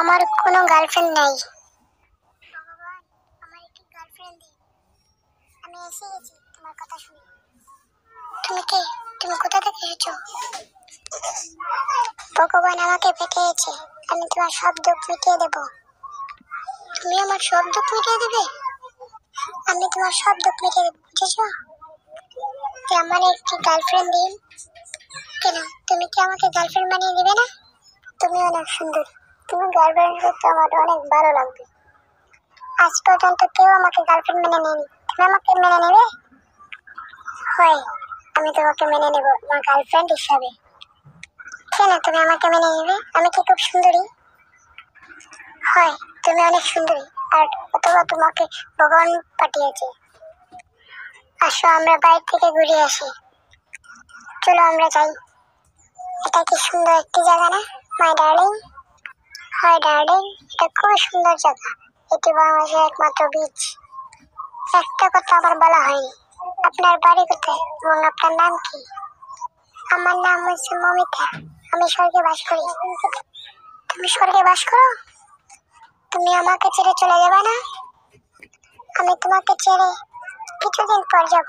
আমার কোনো গার্লফ্রেন্ড নেই। ভগবান আমার একটি গার্লফ্রেন্ড দিন আমি এসে গেছি তোমার কথা শুনে। তুমি কে? তুমি কোথা থেকে এসেছ? ভগবান আমাকে পেটিয়েছে আমি তোমার সব দুঃখ মিটিয়ে দেব। তুমি আমার সব দুঃখ মিটিয়ে দেবে? আমি তোমার সব দুঃখ মিটিয়ে দেবো বুঝেছ? আমার একটি গার্লফ্রেন্ড দিন? কেন? তুমি কি আমাকে গার্লফ্রেন্ড বানিয়ে দেবে না? তুমি অনেক সুন্দর। তুমি গার্লফ্রেন্ড করতে আমার অনেক ভালো লাগবে। আজ পর্যন্ত কেউ আমাকে গার্লফ্রেন্ড মেনে নেয়নি। তুমি আমাকে মেনে নেবে? হয়, আমি তোমাকে মেনে নেব, আমার গার্লফ্রেন্ড হিসাবে। কেন তুমি আমাকে মেনে নেবে? আমি কি খুব সুন্দরী? হয়, তুমি অনেক সুন্দরী, আর অথবা তোমাকে ভগবান পাঠিয়েছে। আসো, আমরা বাইরে থেকে ঘুরে আসি। চলো, আমরা যাই। এটা কি সুন্দর একটি জায়গা না মাই ডার্লিং হাই ডার্লিং এটা খুব সুন্দর জায়গা। এটি বাংলাদেশের একমাত্র বিচ একটা কথা আমার বলা হয়নি। আপনার বাড়ি কোথায় এবং আপনার নাম কি? আমার নাম হচ্ছে মমিতা। আমি স্বর্গে বাস করি। তুমি স্বর্গে বাস করো? তুমি আমাকে ছেড়ে চলে যাবে না? আমি তোমাকে ছেড়ে কিছুদিন পর যাব।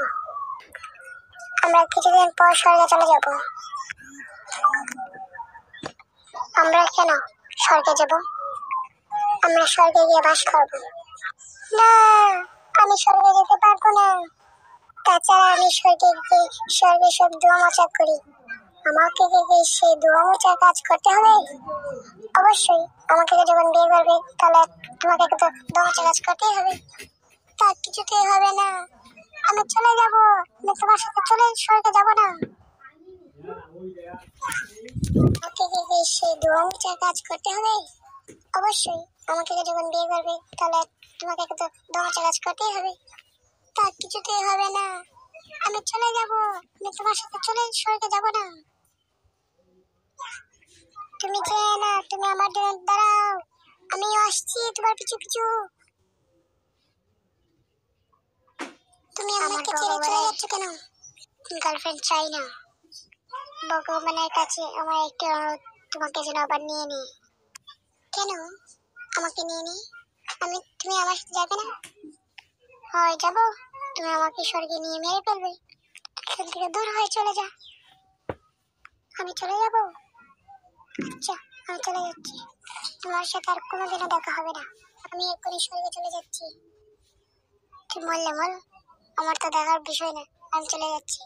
আমরা কিছুদিন পর স্বর্গে চলে যাব। আমরা কেন? স্বর্গে যাব। আমরা স্বর্গে গিয়ে বাস করব। না, আমি স্বর্গে যেতে পারব না। তাছাড়া আমি স্বর্গে গিয়ে স্বর্গে সব দোয়া মোচা করি। আমাকে কি সেই দোয়া মোচার কাজ করতে হবে? অবশ্যই। আমাকে যখন বিয়ে করবে, তাহলে তোমাকে তো দোয়া মোচা কাজ করতেই হবে। তা কিছুতেই হবে না। আমি চলে যাব আমি তোমার সাথে চলে স্বর্গে যাব না। আমাকে সেই দোয়া কাজ করতে হবে? অবশ্যই। আমাকে যখন বিয়ে করবে তাহলে তোমাকে তো দোয়া কাজ করতেই হবে। তা কিছুতেই হবে না। আমি চলে যাব। আমি তোমার সাথে চলে স্বর্গে যাব না। তুমি চেয়ে না তুমি আমার জন্য দাঁড়াও। আমি আসছি তোমার পিছু পিছু। তুমি আমাকে ছেড়ে চলে যাচ্ছ কেন? গার্লফ্রেন্ড চাই না। ভগবানের কাছে আমার একটা অনুরোধ। তোমাকে যেন আবার নিয়ে নি কেন? আমাকে নিয়ে নি আমি তুমি আমার সাথে যাবে না? হয় যাব। তুমি আমাকে স্বর্গে নিয়ে মেরে ফেলবে। এখান থেকে দূর হয়ে চলে যা। আমি চলে যাব? আচ্ছা আমি চলে যাচ্ছি। তোমার সাথে আর কোনোদিনও দেখা হবে না। আমি এক্ষুনি স্বর্গে চলে যাচ্ছি। তুই মরলে মর। আমার তো দেখার বিষয় না। আমি চলে যাচ্ছি।